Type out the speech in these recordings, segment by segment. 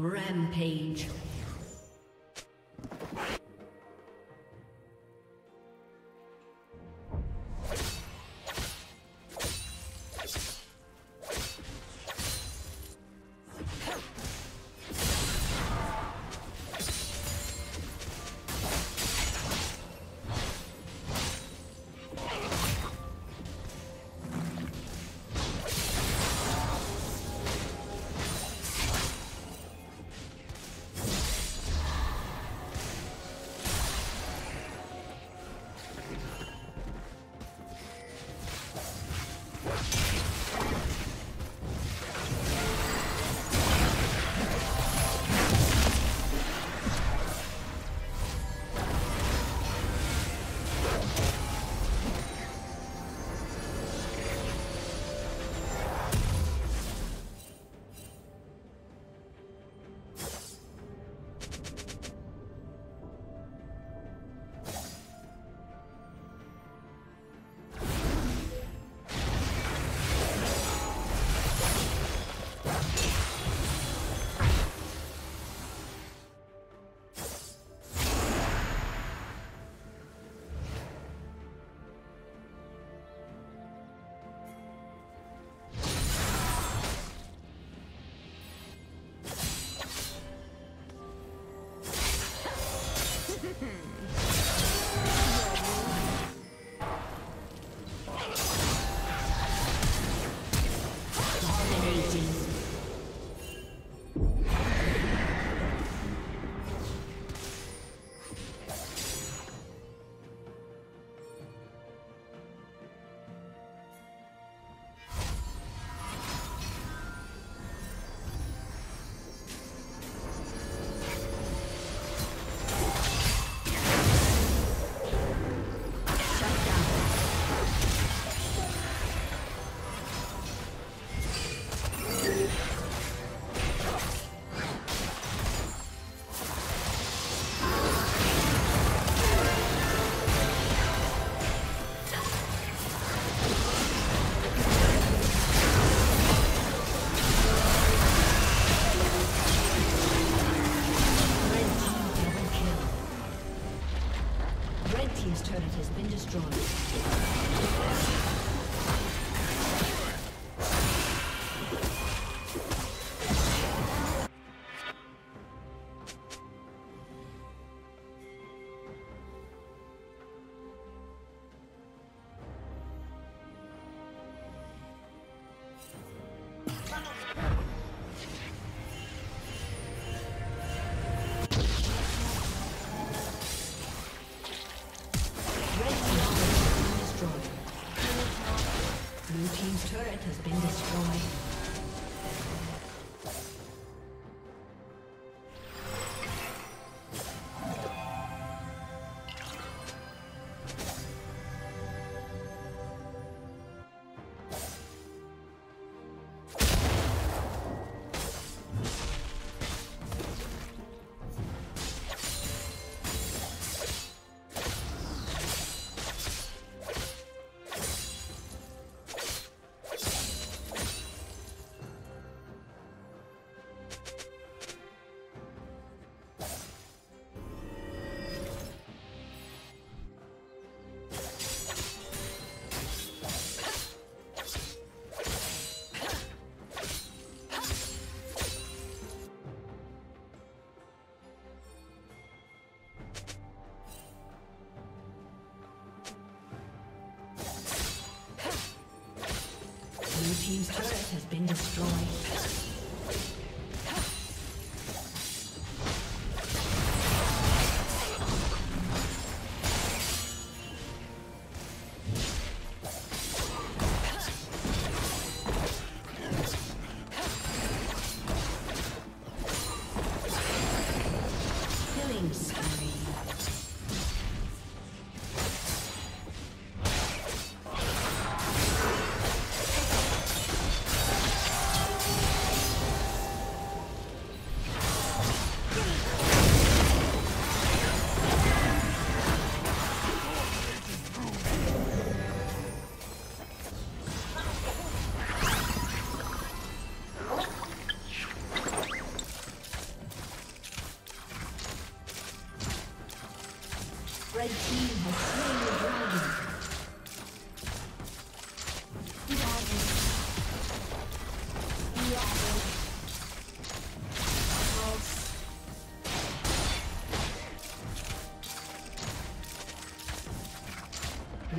Rampage. destroyed. Has been destroyed.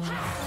Destroyed.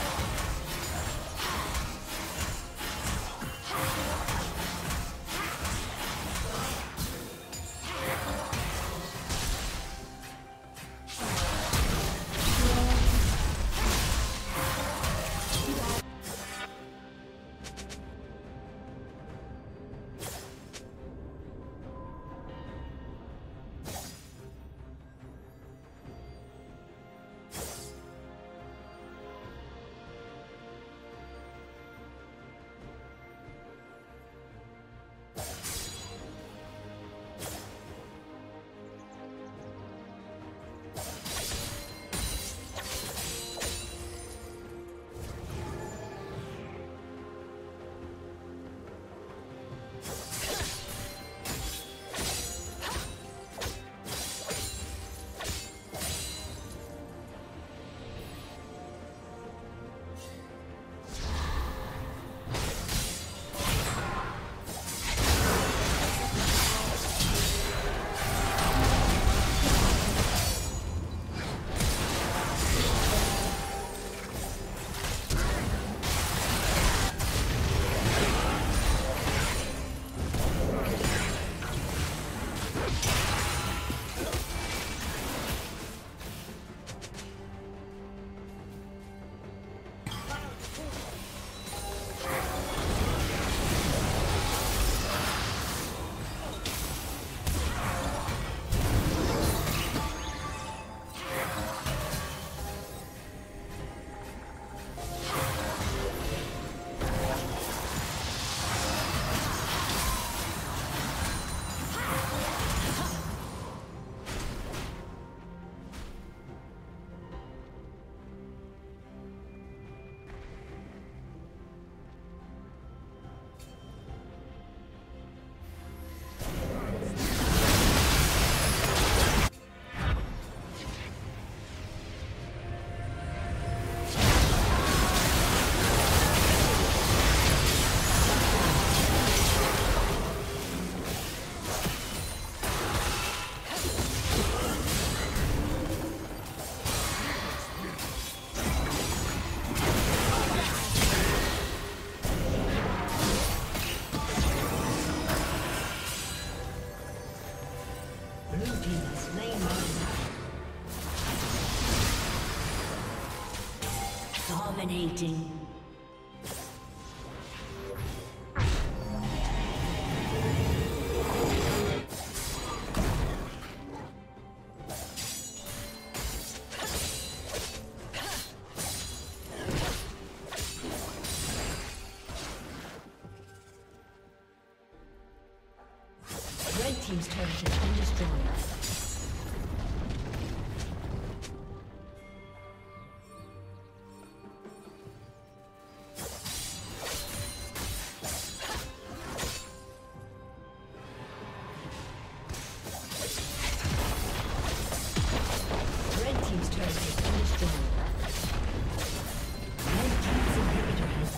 Dominating.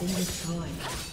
Been destroyed.